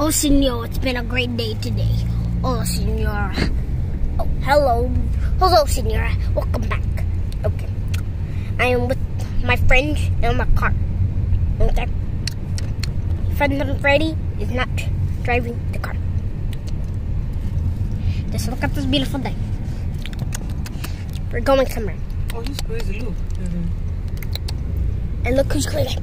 Oh, senor, it's been a great day today. Oh, senor. Oh, hello. Hello, senor. Welcome back. Okay. I am with my friend in my car. Okay. Friend Freddy is not driving the car. Just look at this beautiful day. We're going somewhere. Oh, he's crazy. Look. And look who's cleaning.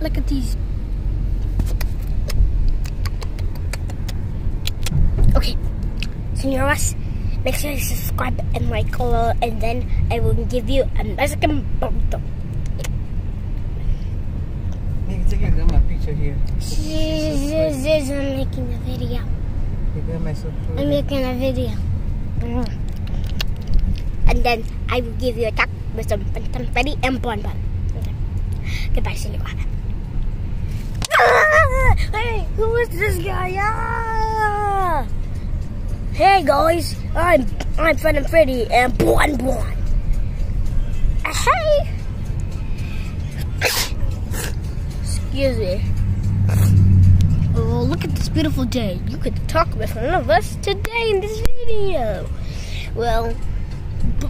Look at these. Okay, so you Senoras, make sure you subscribe and like below, and then I will give you a Mexican burrito. Nigga, take your grandma picture here. This I'm making a video. Your grandma so. I'm making a video. And then I will give you a tuck with some confetti and bonbon. Okay. Goodbye, Senora. Ah! Hey, who is this guy? Ah! Hey guys, I'm I'm Fred and Freddy and Bon Bon. Hey. Excuse me. Oh, look at this beautiful day. You could talk with one of us today in this video. Well,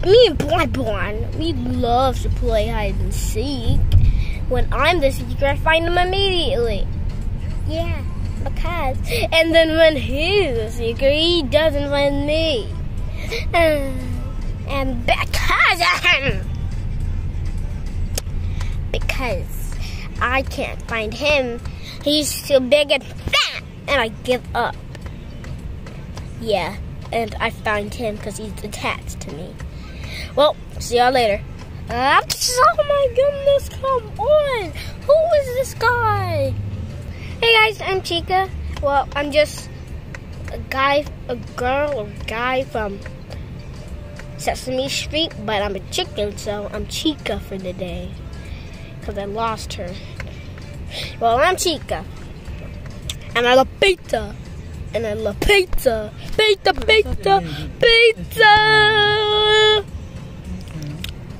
me and Bon Bon, we love to play hide and seek. When I'm the seeker, I find them immediately. Yeah, because. And then when he's the seeker, he doesn't find me. Uh, and because of him. Because I can't find him, he's too big and fat, and I give up. Yeah, and I find him because he's attached to me. Well, see y'all later. Oh my goodness, come on! Who is this guy? I'm Chica. Well, I'm just a guy, a girl, or guy from Sesame Street, but I'm a chicken, so I'm Chica for the day. Because I lost her. Well, I'm Chica. And I love pizza. And I love pizza. Pizza, pizza, pizza.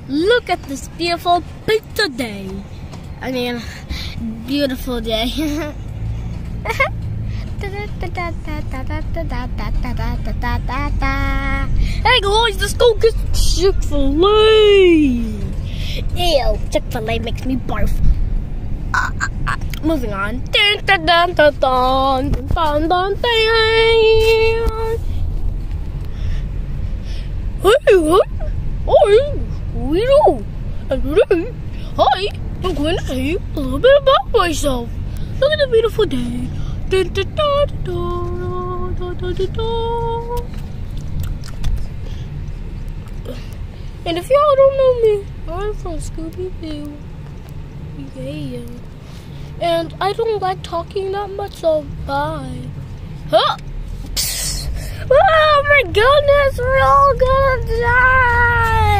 Look at this beautiful pizza day. I mean, beautiful day. Hey guys, let's go get Chick-fil-A. Ew, Chick-fil-A makes me barf. Moving on. Hey? Hi, we. And today, hi, I'm going to tell you a little bit about myself. Look at the beautiful day. And if y'all don't know me, I'm from Scooby Doo. Yeah. And I don't like talking that much, so bye. Huh? Oh my goodness, we're all gonna die!